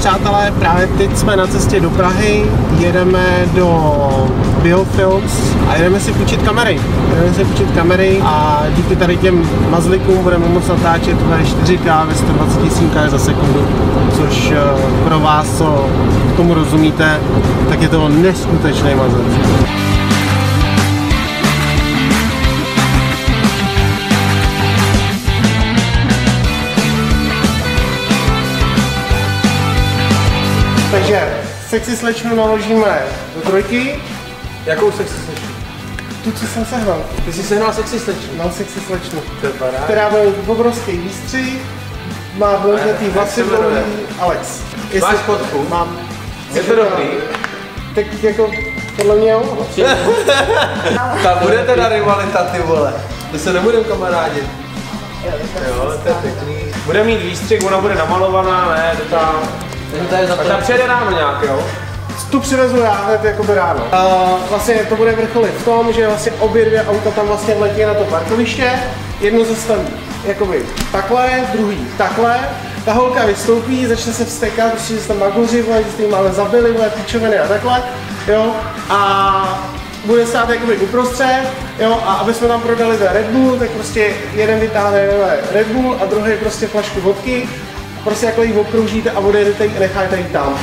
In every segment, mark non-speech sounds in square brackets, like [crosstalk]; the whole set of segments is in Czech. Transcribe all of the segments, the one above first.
přátelé, právě teď jsme na cestě do Prahy, jedeme do Biofilms a jedeme si půjčit kamery. Jedeme si půjčit kamery a díky tady těm mazlikům budeme moct natáčet ve 4K ve 120 snímkách za sekundu, což eh, pro vás, co tomu rozumíte, tak je to neskutečný mazec. Takže sexy slečnu naložíme do trojky. Jakou sexy slečnu? Tu, co jsem sehnal. Ty jsi sehnal sexy slečnu. Mám sexy slečnu. To je paráda. Která byl obrovský výstřih, má blondětý vlasy Alex. Máš fotku? Mám. Je to dobrý? Tak jako, podle mě jo. [laughs] Ta bude teda rivalita, ty vole. To se nebudeme kamarádit. Jo, to je pěkný. Bude mít výstřih, ona bude namalovaná, ne, to ta... Přijede ráno nějak, jo? Tu přivezu já hned jakoby ráno. Uh, vlastně to bude vrcholit v tom, že vlastně obě dvě auta tam vlastně letí na to parkoviště. Jedno zastaví jakoby takhle, druhý takhle. Ta holka vystoupí, začne se vstekat, prostě že se tam magoři, vole, že jste jí máme zabili, vole, pičoviny a takhle, jo. A bude stát jakoby uprostřed, jo, a aby jsme tam prodali ten Red Bull, tak prostě jeden vytáhne Red Bull a druhý prostě flašku vodky. Prostě jako ji obkroužíte a odjedete ji a necháte ji tam.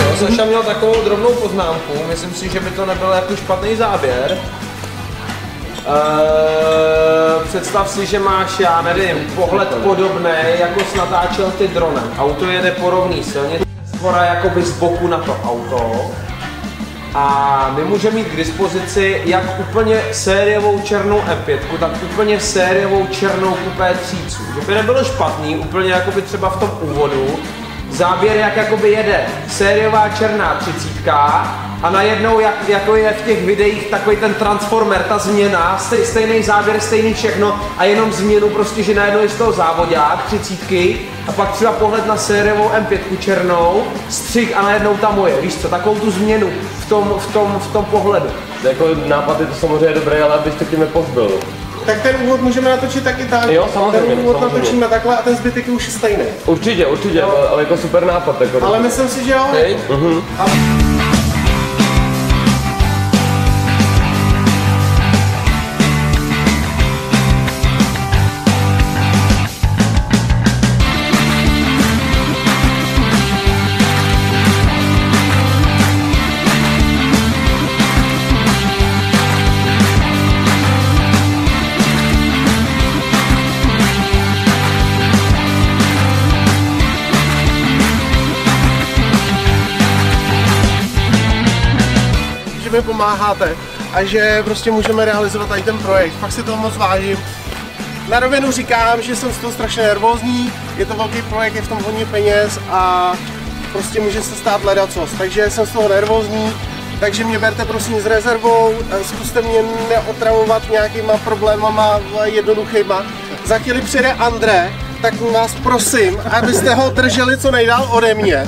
Jo, Saša měl takovou drobnou poznámku, myslím si, že by to nebyl jako špatný záběr. Eee, představ si, že máš, já nevím, pohled podobný, jako jsi natáčel ty dronem. Auto jede po rovný silně, skora jakoby z boku na to auto. A my můžeme mít k dispozici jak úplně sériovou černou M5, tak úplně sériovou černou kupé třícu. Že by nebylo špatný, úplně jakoby třeba v tom úvodu, záběr, jak jakoby jede sériová černá třicítka a najednou, jak, jako je v těch videích takový ten transformer, ta změna, stej, stejný záběr, stejný všechno a jenom změnu prostě, že najednou je z toho závodák, třicítky a pak třeba pohled na sériovou M5 černou, střih a najednou ta moje, víš co, takovou tu změnu v tom, v tom, v tom pohledu. Jako nápad je to samozřejmě dobrý, ale abyste tím nepozbyl. Tak ten úvod můžeme natočit taky tak. Jo, samozřejmě, Ten úvod samozřejmě. natočíme takhle a ten zbytek je už stejný. Určitě, určitě, ale, ale jako super nápad. Jako Ale myslím si, že jo. Hej. A mi pomáháte a že prostě můžeme realizovat tady ten projekt. Fakt si toho moc vážím. Na rovinu říkám, že jsem z toho strašně nervózní, je to velký projekt, je v tom hodně peněz a prostě může se stát ledacos, takže jsem z toho nervózní, takže mě berte prosím s rezervou, eh, zkuste mě neotravovat nějakýma problémama vole, jednoduchýma. Za chvíli přijde André, tak vás prosím, abyste ho drželi co nejdál ode mě.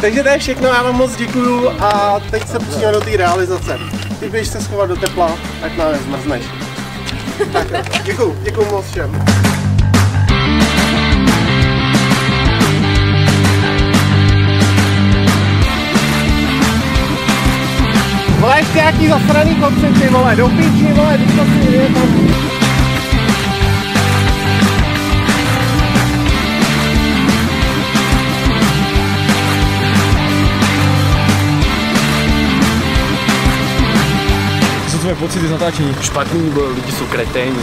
Takže to je všechno, já vám moc děkuju a teď se pustíme do té realizace. Ty běž se schovat do tepla, ať nám nezmrzneš. Tak, děkuju, děkuju moc všem. Vole, ještě nějaký zasraný koncepty, vole, do píči, vole, teď to si tam. Tvoje pocity z natáčení? Špatný, bo lidi jsou kreténi.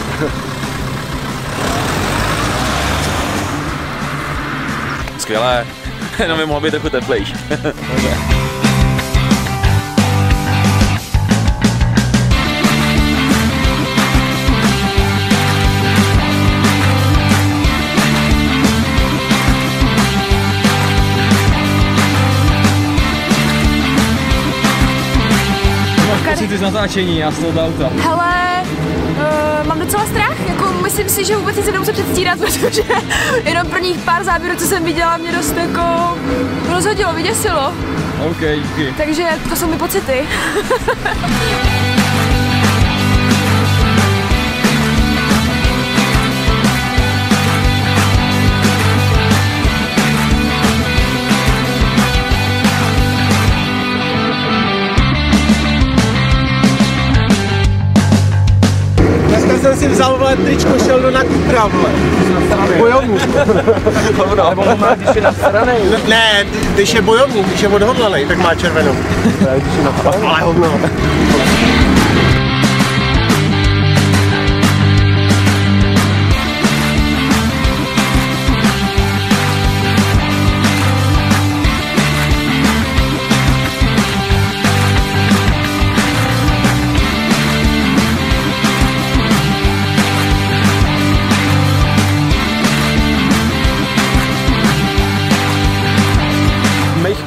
Skvělé. Jenom [laughs] by mohlo být trochu teplejší. Pocity z natáčení a z toho auta? Hele, uh, mám docela strach, jako myslím si, že vůbec nic se nemusím předstírat, [laughs] protože jenom prvních pár záběrů, co jsem viděla, mě dost jako rozhodilo, vyděsilo. OK, díky. Takže to jsou mi pocity. [laughs] vzal vole tričko, šel do nakupra, vole. Bojovník. Nebo on má, když je nasranej. Ne, když je bojovník, když je odhodlaný, tak má červenou. Ale hovno.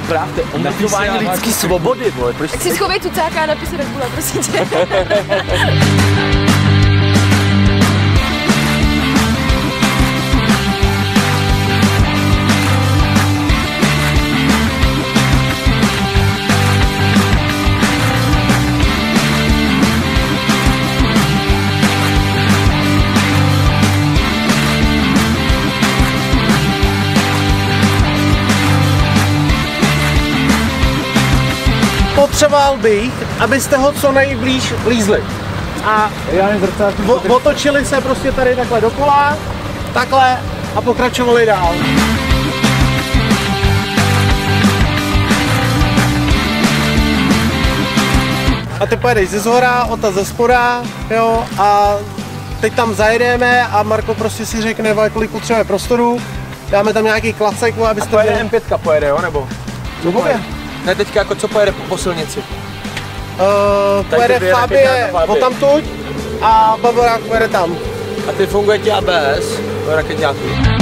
Práv, to je omezování lidský svobody, vole. Proč Tak si schovej tucáka a napis Red Bulla, prosím tě. [laughs] Potřeboval bych, abyste ho co nejblíž lízli. A o- otočili se prostě tady takhle dokola, takhle a pokračovali dál. A ty pojedeš ze zhora, ota ze spoda, jo, a teď tam zajedeme a Marko prostě si řekne, kolik potřebuje prostoru, dáme tam nějaký klacek, abyste Pojede měli- M5 pojede, jo, nebo? No, pojede. Ne, teďka jako co pojede po, silnici? Uh, pojede dvě Fabie odtamtud a Bavorák pojede tam. A ty funguje ti ABS, raketňáku.